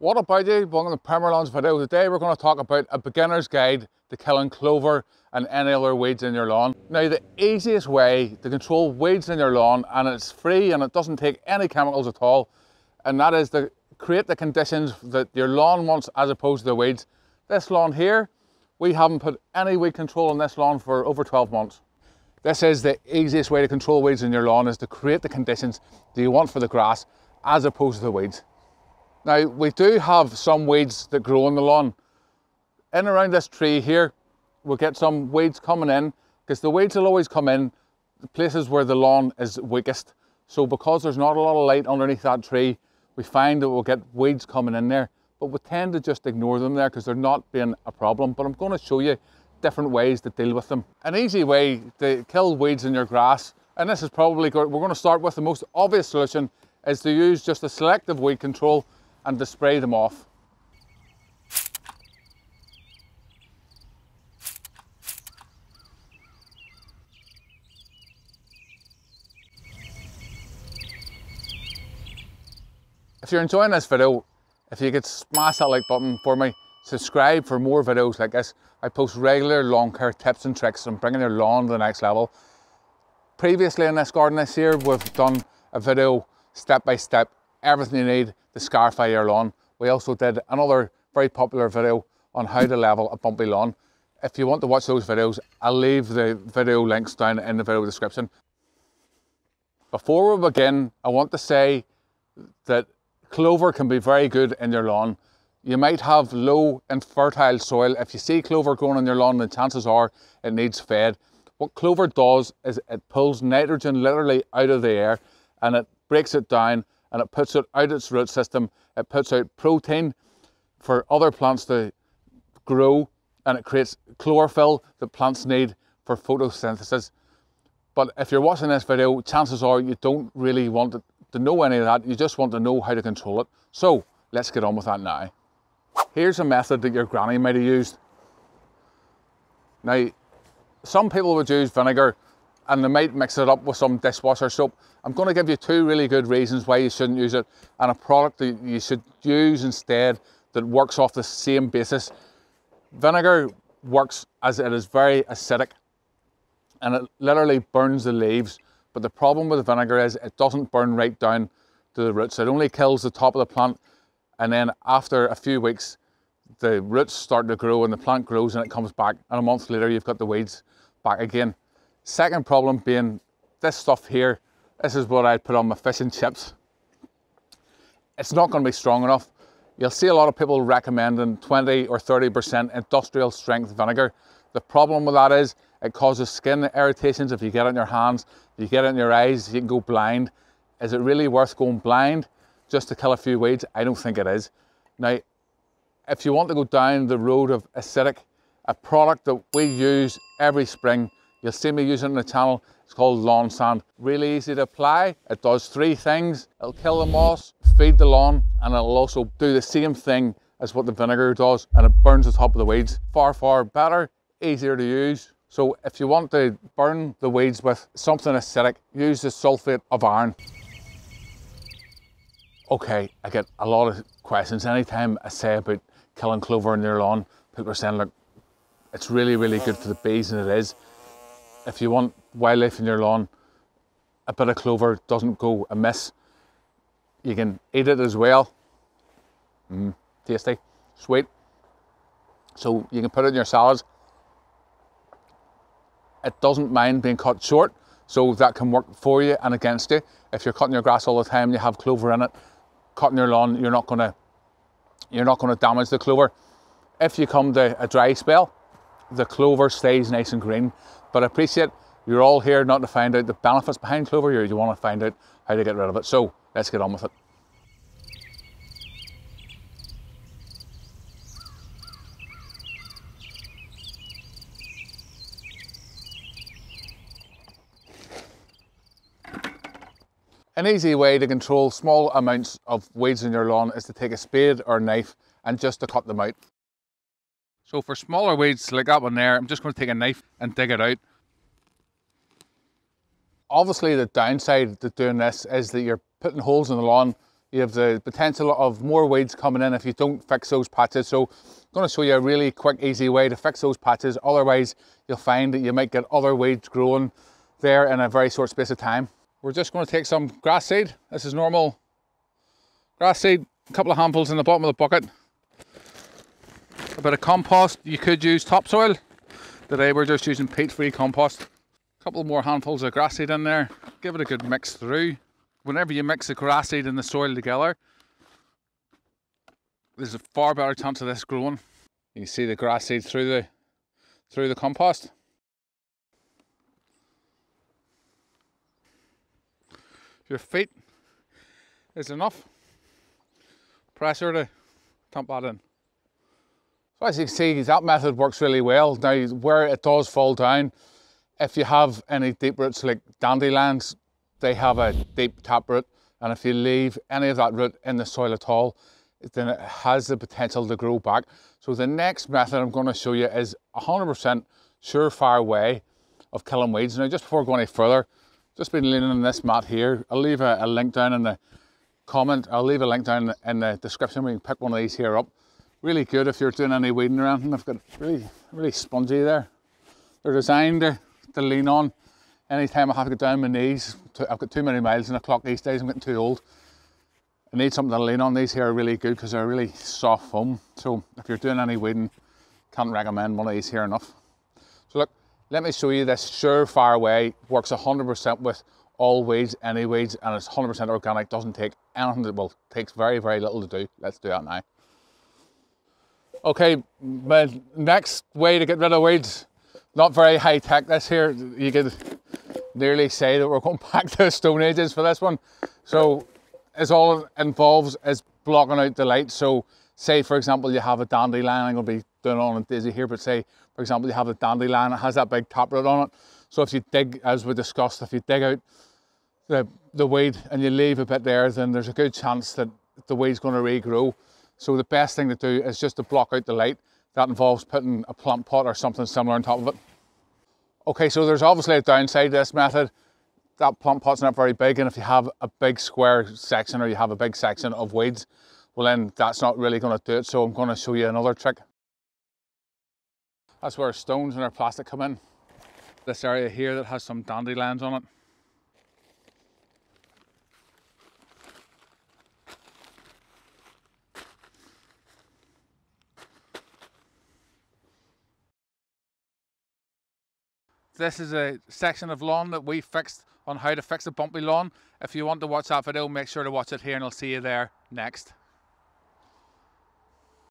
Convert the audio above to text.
What about you? Welcome to Lawns video. Today we're going to talk about a beginner's guide to killing clover and any other weeds in your lawn. Now the easiest way to control weeds in your lawn and it's free and it doesn't take any chemicals at all and that is to create the conditions that your lawn wants as opposed to the weeds. This lawn here, we haven't put any weed control on this lawn for over 12 months. This is the easiest way to control weeds in your lawn is to create the conditions that you want for the grass as opposed to the weeds. Now, we do have some weeds that grow on the lawn. In around this tree here, we'll get some weeds coming in because the weeds will always come in places where the lawn is weakest. So because there's not a lot of light underneath that tree, we find that we'll get weeds coming in there, but we tend to just ignore them there because they're not being a problem. But I'm going to show you different ways to deal with them. An easy way to kill weeds in your grass, and this is probably, we're going to start with the most obvious solution, is to use just a selective weed control and to spray them off. If you're enjoying this video, if you could smash that like button for me, subscribe for more videos like this. I post regular lawn care tips and tricks on bringing your lawn to the next level. Previously in this garden this year, we've done a video step by step, everything you need your lawn. We also did another very popular video on how to level a bumpy lawn. If you want to watch those videos, I'll leave the video links down in the video description. Before we begin, I want to say that clover can be very good in your lawn. You might have low and fertile soil. If you see clover growing on your lawn, the chances are it needs fed. What clover does is it pulls nitrogen literally out of the air and it breaks it down and it puts it out its root system. It puts out protein for other plants to grow and it creates chlorophyll that plants need for photosynthesis. But if you're watching this video, chances are you don't really want to, to know any of that. You just want to know how to control it. So let's get on with that now. Here's a method that your granny might have used. Now, some people would use vinegar and they might mix it up with some dishwasher soap. I'm going to give you two really good reasons why you shouldn't use it and a product that you should use instead that works off the same basis. Vinegar works as it is very acidic and it literally burns the leaves. But the problem with the vinegar is it doesn't burn right down to the roots. It only kills the top of the plant. And then after a few weeks, the roots start to grow and the plant grows and it comes back. And a month later, you've got the weeds back again. Second problem being this stuff here. This is what I'd put on my fish and chips. It's not going to be strong enough. You'll see a lot of people recommending 20 or 30% industrial strength vinegar. The problem with that is it causes skin irritations if you get it in your hands, if you get it in your eyes, you can go blind. Is it really worth going blind just to kill a few weeds? I don't think it is. Now, if you want to go down the road of acidic, a product that we use every spring You'll see me using the channel. It's called Lawn Sand. Really easy to apply. It does three things. It'll kill the moss, feed the lawn, and it'll also do the same thing as what the vinegar does, and it burns the top of the weeds. Far, far better, easier to use. So if you want to burn the weeds with something acidic, use the sulfate of iron. Okay, I get a lot of questions. Anytime I say about killing clover in your lawn, people are saying, look, it's really, really good for the bees, and it is if you want wildlife in your lawn, a bit of clover doesn't go amiss. You can eat it as well. Mm, tasty, sweet. So you can put it in your salads. It doesn't mind being cut short, so that can work for you and against you. If you're cutting your grass all the time, you have clover in it, cutting your lawn, you're not gonna you're not gonna damage the clover. If you come to a dry spell, the clover stays nice and green. But I appreciate you're all here not to find out the benefits behind clover, you want to find out how to get rid of it. So let's get on with it. An easy way to control small amounts of weeds in your lawn is to take a spade or knife and just to cut them out. So for smaller weeds like that one there, I'm just going to take a knife and dig it out. Obviously the downside to doing this is that you're putting holes in the lawn you have the potential of more weeds coming in if you don't fix those patches. So I'm going to show you a really quick, easy way to fix those patches. Otherwise, you'll find that you might get other weeds growing there in a very short space of time. We're just going to take some grass seed. This is normal grass seed, a couple of handfuls in the bottom of the bucket. A bit of compost. You could use topsoil. Today eh, we're just using peat-free compost. A couple more handfuls of grass seed in there. Give it a good mix through whenever you mix the grass seed and the soil together, there's a far better chance of this growing. You see the grass seed through the through the compost. Your feet is enough pressure to dump that in. So as you can see, that method works really well. Now, where it does fall down, if you have any deep roots like dandelions, they have a deep tap root. and if you leave any of that root in the soil at all, then it has the potential to grow back. So the next method I'm going to show you is 100% surefire way of killing weeds. Now just before going any further, just been leaning on this mat here. I'll leave a, a link down in the comment. I'll leave a link down in the description where you can pick one of these here up. Really good if you're doing any weeding around and I've got really, really spongy there. They're designed to, to lean on anytime I have to get down my knees, I've got too many miles in the clock these days, I'm getting too old. I need something to lean on. These here are really good because they're really soft foam. So if you're doing any weeding, can't recommend one of these here enough. So look, let me show you this surefire way. Works 100% with all weeds, any weeds, and it's 100% organic. Doesn't take anything well, takes very, very little to do. Let's do that now. Okay, my next way to get rid of weeds, not very high tech this here. You could nearly say that we're going back to the Stone Ages for this one. So it's all it involves is blocking out the light. So say for example you have a dandelion, I'm to be doing on a daisy here, but say for example you have a dandelion, it has that big taproot on it. So if you dig, as we discussed, if you dig out the, the weed and you leave a bit there, then there's a good chance that the weed's going to regrow. So the best thing to do is just to block out the light. That involves putting a plant pot or something similar on top of it. Okay, so there's obviously a downside to this method. That plant pot's not very big, and if you have a big square section or you have a big section of weeds, well then that's not really gonna do it. So I'm gonna show you another trick. That's where stones and our plastic come in. This area here that has some dandelions on it. This is a section of lawn that we fixed on how to fix a bumpy lawn. If you want to watch that video, make sure to watch it here and I'll see you there next.